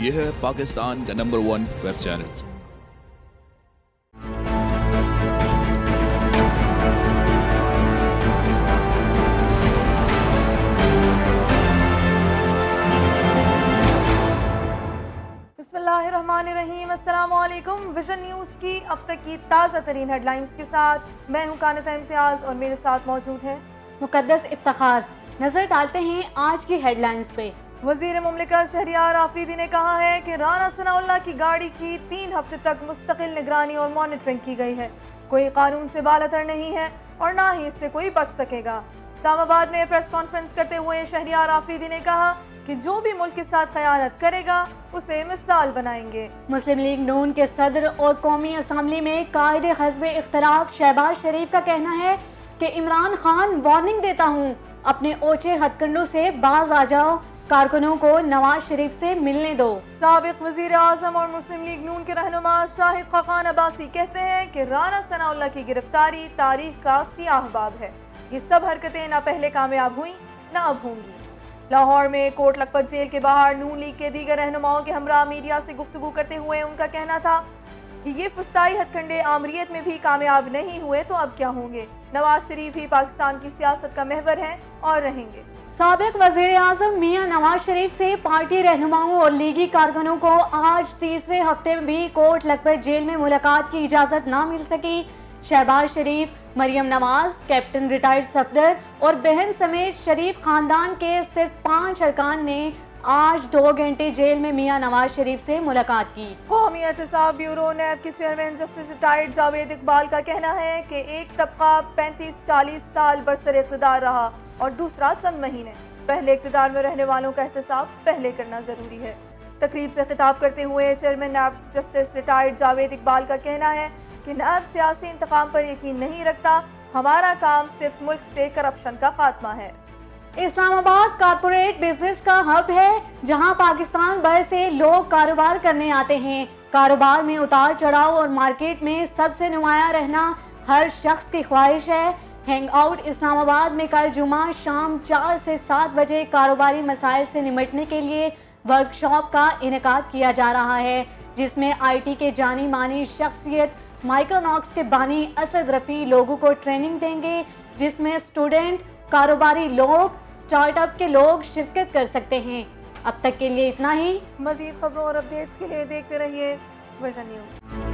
یہ ہے پاکستان کا نمبر ون ویب چینل۔ بسم اللہ الرحمن الرحیم۔ السلام علیکم۔ ویژن نیوز کی اب تک کی تازہ ترین ہیڈ لائنز کے ساتھ میں ہوں کانتا امتیاز اور میرے ساتھ موجود ہیں۔ مقدس افتخار۔ نظر ڈالتے ہیں آج کی ہیڈ لائنز پہ۔ وزیر مملکت شہریار آفریدی نے کہا ہے کہ رانا ثناء اللہ کی گاڑی کی تین ہفتے تک مستقل نگرانی اور مانیٹرنگ کی گئی ہے۔ کوئی قانون سے بالتر نہیں ہے اور نہ ہی اس سے کوئی بچ سکے گا۔ اسلام آباد میں پریس کانفرنس کرتے ہوئے شہریار آفریدی نے کہا کہ جو بھی ملک کے ساتھ خیانت کرے گا، اسے مثال بنائیں گے۔ مسلم لیگ نون کے صدر اور قومی اسمبلی میں قائد حزب اختلاف شہباز شریف کا کہنا ہے کہ عمران خان وارننگ دیتا ہوں، اپنے اوچے ہتھ کنڈوں سے باز آ جاؤ۔ کارکنوں کو نواز شریف سے ملنے دو۔ سابق وزیر اعظم اور مسلم لیگ نون کے رہنما شاہد خاقان عباسی کہتے ہیں کہ رانا ثناء اللہ کی گرفتاری تاریخ کا سیاہ باب ہے۔ یہ سب حرکتیں نہ پہلے کامیاب ہوئیں، نہ اب ہوں گی۔ لاہور میں کوٹ لکھپت جیل کے باہر نون لیگ کے دیگر رہنماؤں کے ہمراہ میڈیا سے گفتگو کرتے ہوئے ان کا کہنا تھا کہ یہ فستائی ہتھ کنڈے آمریت میں بھی کامیاب نہیں ہوئے تو اب کیا ہوں گے؟ نواز شریف ہی پاکستان کی سیاست کا محور ہیں اور رہیں گے۔ سابق وزیر اعظم میاں نواز شریف سے پارٹی رہنماؤں اور لیگی کارکنوں کو آج تیسرے ہفتے میں بھی کوٹ لکھپت جیل میں ملاقات کی اجازت نہ مل سکی۔ شہباز شریف، مریم نواز، کیپٹن ریٹائرڈ صفدر اور بہن سمیت شریف خاندان کے صرف پانچ ارکان نے آج دو گھنٹے جیل میں میاں نواز شریف سے ملاقات کی۔ قومی احتساب بیورو نیب کے chairman justice retired Javed Iqbal کا کہنا ہے کہ ایک طبقہ پینتیس چالیس سال برسر اقتدار رہا اور دوسرا چند مہینے۔ پہلے اقتدار میں رہنے والوں کا احتساب پہلے کرنا ضروری ہے۔ تقریب سے خطاب کرتے ہوئے chairman NAB justice retired Javed Iqbal کا کہنا ہے کہ نیب سیاسی انتقام پر یقین نہیں رکھتا، ہمارا کام صرف ملک سے کرپشن کا خاتمہ ہے۔ اسلام آباد کارپوریٹ بزنس کا ہب ہے، جہاں پاکستان بھر سے لوگ کاروبار کرنے آتے ہیں۔ کاروبار میں اتار چڑھاؤ اور مارکیٹ میں سب سے نمایاں رہنا ہر شخص کی خواہش ہے۔ ہینگ آؤٹ اسلام آباد میں کل جمعہ شام چار سے سات بجے کاروباری مسائل سے نمٹنے کے لیے ورکشاپ کا انعقاد کیا جا رہا ہے، جس میں آئی ٹی کے جانی مانی شخصیت مائکروناکس کے بانی اسد رفیع لوگوں کو ٹریننگ دیں گے، جس میں اسٹوڈنٹ کاروباری لوگ سٹارٹ اپ کے لوگ شرکت کر سکتے ہیں۔ اب تک کے لیے اتنا ہی۔ مزید خبروں اور اپڈیٹس کے لیے دیکھتے رہیے۔ Vision news.